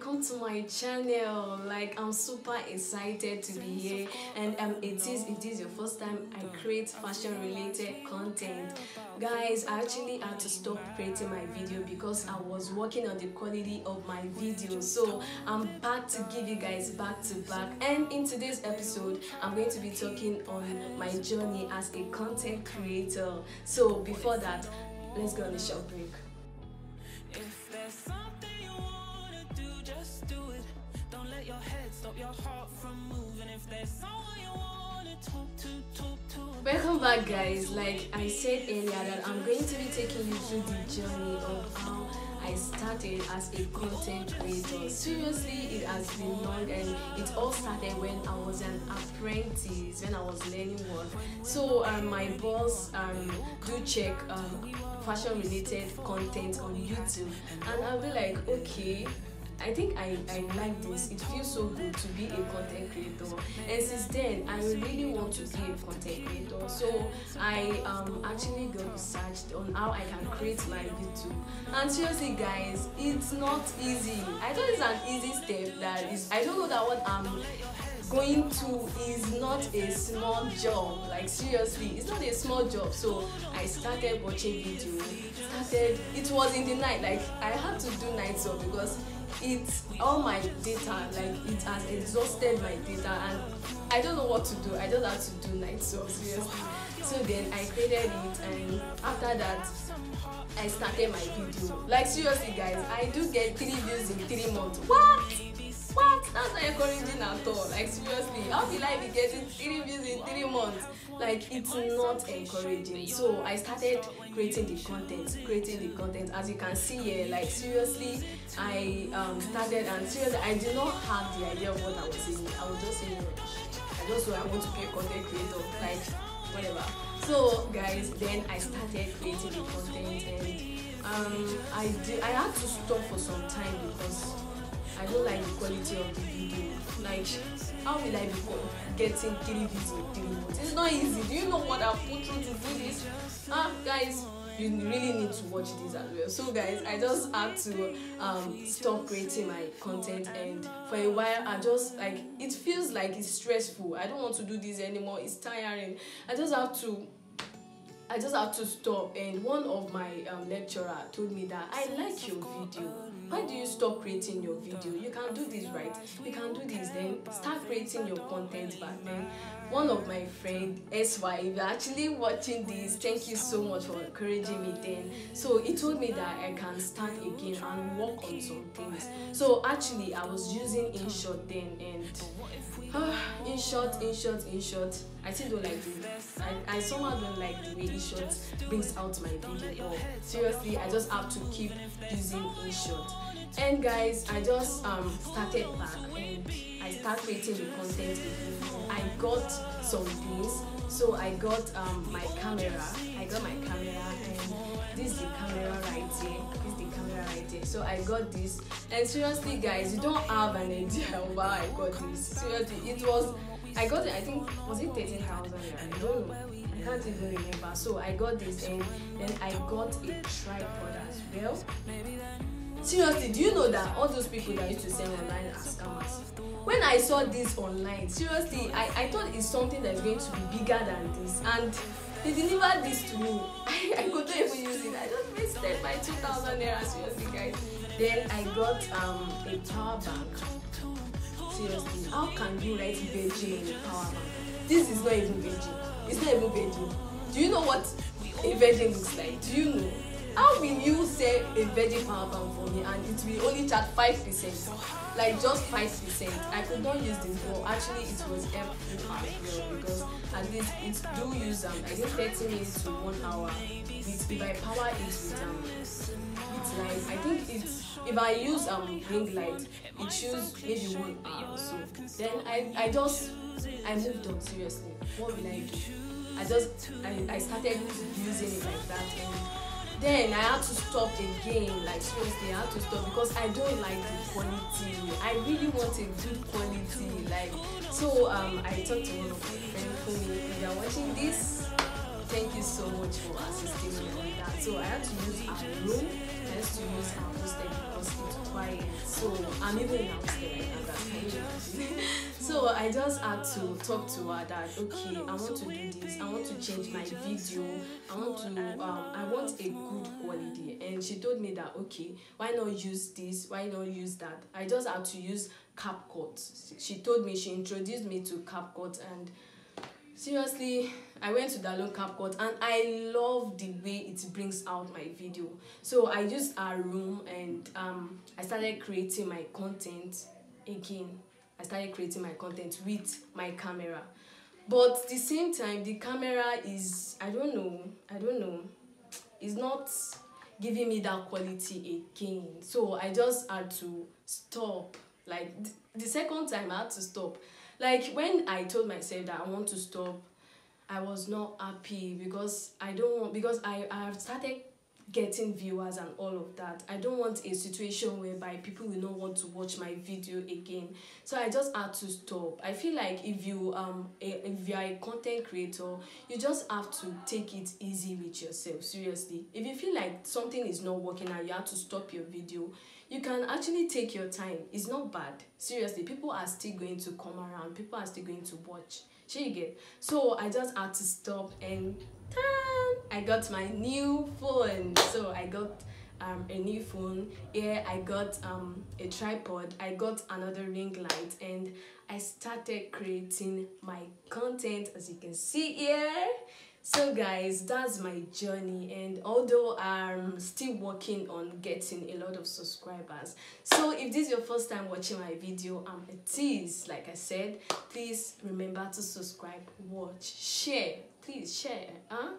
welcome to my channel like i'm super excited to be here. and um it is it is your first time i create fashion related content. guys i actually had to stop creating my video because i was working on the quality of my video. so i'm back to give you guys back to back. And in today's episode i'm going to be talking on my journey as a content creator. So before that let's go on a short break Welcome back guys, like I said earlier that I'm going to be taking you through the journey of how I started as a content creator. Seriously, it has been long and it all started when I was an apprentice, when I was learning work. So um, my boss um, do check um, fashion related content on YouTube and I'll be like, okay, I think I, I like this. It feels so good to be a content creator. And since then, I really want to be a content creator. So I um actually got researched on how I can create my YouTube. And seriously, guys, it's not easy. I thought it's an easy step that is. I don't know that what I'm going to is not a small job like seriously it's not a small job so i started watching video started it was in the night like i had to do night job because it's all my data like it has exhausted my data and i don't know what to do. I just had to do night so seriously so then i created it and after that i started my video. Like seriously guys i do get three views in three months. What what? That's not encouraging at all. Like seriously how will i be getting three views in three months? Like it's not encouraging. So i started creating the content creating the content. As you can see here like seriously i um, started and seriously i did not have the idea of what i was saying i was just saying i just i want to be a content creator like whatever. So guys then i started creating the content and um i did i had to stop for some time because I don't like the quality of the video. Like, how will I be getting three views three? It's not easy. Do you know what I've put through to do this? Ah, guys, you really need to watch this as well. So, guys, I just had to um, stop creating my content, and for a while, I just like it feels like it's stressful. I don't want to do this anymore. It's tiring. I just have to I just have to stop and one of my um, lecturer told me that I like your video. Why do you stop creating your video? You can do this right. You can do this then start creating your content back then. One of my friend SY, if you're actually watching this, thank you so much for encouraging me then. So he told me that I can start again and work on some things. So actually I was using InShot then and uh, InShot, InShot, InShot. I still don't like it. I, I somehow don't like the way InShot brings out my video. Seriously, I just have to keep using InShot. And guys, I just um started back and I started creating the content I got some things. So I got um my camera. I got my camera and this is the camera right here. This is the camera right here. So I got this. And seriously guys, you don't have an idea how I got this. Seriously, it was I got it, I think, was it 13,000? I don't know. I can't even remember. So I got this and then I got a tripod as well. Seriously, do you know that all those people that used to sell online are scammers? When I saw this online, seriously, I, I thought it's something that's going to be bigger than this. And they delivered this to me. I, I couldn't even use it. I just wasted my 2,000 naira, seriously, guys. Then I got um, a power bank seriously how can you write virgin in a power bank this is not even virgin it's not even virgin do you know what a virgin looks like do you know how will you say a virgin power for me and it will only charge five percent? Like just five percent. I could not use this but actually it was helpful as well because at least it do use um i think thirty minutes to one hour. With if i power it with um with like i think it's if i use um ring light it choose maybe one hour so. Then i i just i moved on seriously. What will i do? I just i i started using it like that and then I had to stop again like seriously I had to stop because I don't like the quality. I really want a good quality like so um I talked to one of my friends who if you are watching this. Thank you so much for assisting me on that. So I had to use our room I used to use our I'm even at that so I just had to talk to her that okay, I want to do this. I want to change my video. I want to um, I want a good quality. And she told me that okay, why not use this? Why not use that? I just had to use CapCut. She told me she introduced me to CapCut and seriously i went to download capcut and i love the way it brings out my video. So i used our room and um i started creating my content again. I started creating my content with my camera. But the same time the camera is i don't know i don't know it's not giving me that quality again. So i just had to stop. Like the second time i had to stop like when i told myself that i want to stop i was not happy because i don't want because i i have started getting viewers and all of that. I don't want a situation whereby people will not want to watch my video again. So i just had to stop. I feel like if you um a, if you are a content creator you just have to take it easy with yourself seriously. If you feel like something is not working and you have to stop your video you can actually take your time. It's not bad. Seriously people are still going to come around. People are still going to watch. She get? So i just had to stop and i got my new phone. So i got um, a new phone. Here i got um, a tripod. I got another ring light and i started creating my content as you can see here so guys that's my journey and although i'm still working on getting a lot of subscribers so if this is your first time watching my video um it is like i said please remember to subscribe watch share please share huh